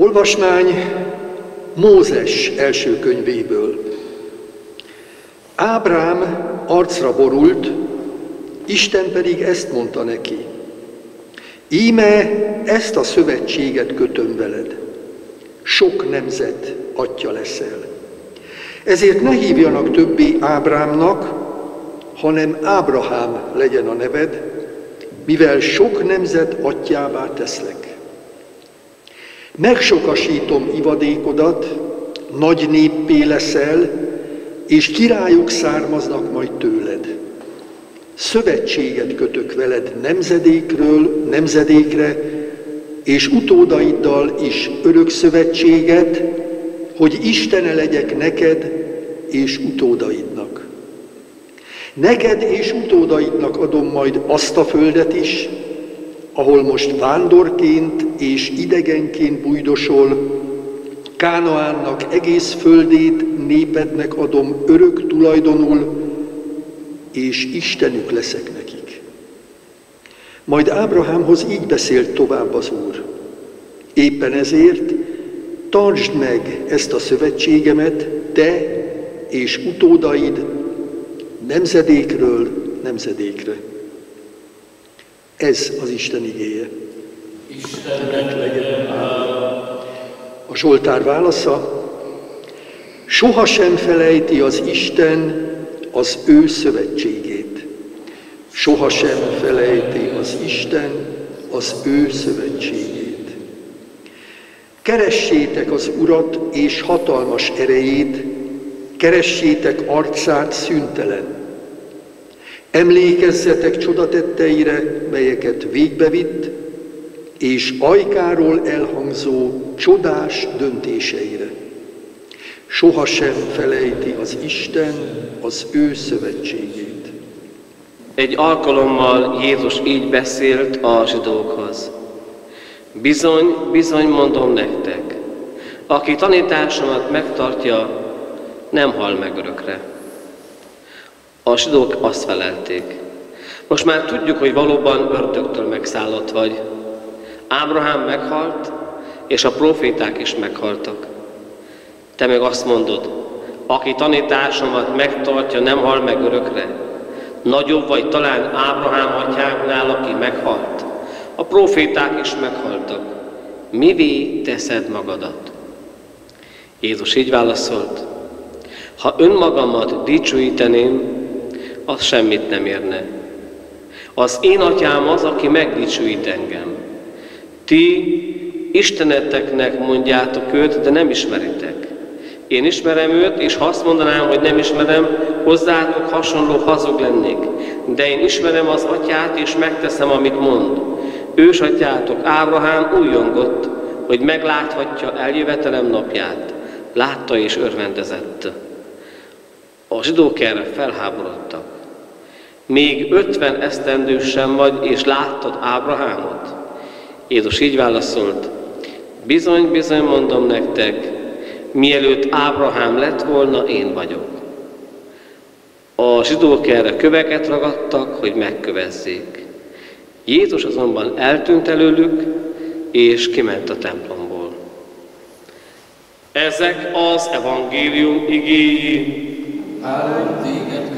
Olvasmány Mózes első könyvéből. Ábrám arcra borult, Isten pedig ezt mondta neki. Íme ezt a szövetséget kötöm veled. Sok nemzet atya leszel. Ezért ne hívjanak többé Ábrámnak, hanem Ábrahám legyen a neved, mivel sok nemzet atyává teszlek. Megsokasítom ivadékodat, nagy néppé leszel, és királyok származnak majd tőled. Szövetséget kötök veled nemzedékről nemzedékre, és utódaiddal is örök szövetséget, hogy Istene legyek neked és utódaidnak. Neked és utódaidnak adom majd azt a földet is, ahol most vándorként és idegenként bújdosol, Kánaánnak egész földét népednek adom örök tulajdonul, és Istenük leszek nekik. Majd Ábrahámhoz így beszélt tovább az Úr. Éppen ezért tartsd meg ezt a szövetségemet, te és utódaid nemzedékről nemzedékre. Ez az Isten igéje. Istennek legyen A Zsoltár válasza, soha sem felejti az Isten az ő szövetségét. Soha sem felejti az Isten az ő szövetségét. Keressétek az Urat és hatalmas erejét, keressétek arcát szüntelen. Emlékezzetek csodatetteire, melyeket végbevitt, és ajkáról elhangzó csodás döntéseire. Soha sem felejti az Isten az ő szövetségét. Egy alkalommal Jézus így beszélt a zsidókhoz. Bizony, bizony mondom nektek, aki tanításomat megtartja, nem hal meg örökre. A zsidók azt felelték. Most már tudjuk, hogy valóban ördögtől megszállott vagy. Ábrahám meghalt, és a proféták is meghaltak. Te meg azt mondod, aki tanításomat megtartja, nem hal meg örökre. Nagyobb vagy talán Ábrahám atyánknál, aki meghalt. A proféták is meghaltak. Mivé teszed magadat? Jézus így válaszolt, ha önmagamat dicsőíteném, az semmit nem érne. Az én atyám az, aki megdicsőít engem. Ti isteneteknek mondjátok őt, de nem ismeritek. Én ismerem őt, és ha azt mondanám, hogy nem ismerem, hozzátok hasonló hazug lennék. De én ismerem az atyát, és megteszem, amit mond. Ős atyátok, Ábrahám újongott, hogy megláthatja eljövetelem napját. Látta és örvendezett. A zsidók erre felháborodtak. Még ötven esztendő sem vagy, és láttad Ábrahámot? Jézus így válaszolt, bizony, bizony mondom nektek, mielőtt Ábrahám lett volna, én vagyok. A zsidók erre köveket ragadtak, hogy megkövezzék. Jézus azonban eltűnt előlük, és kiment a templomból. Ezek az evangélium igéi. Áldom téged,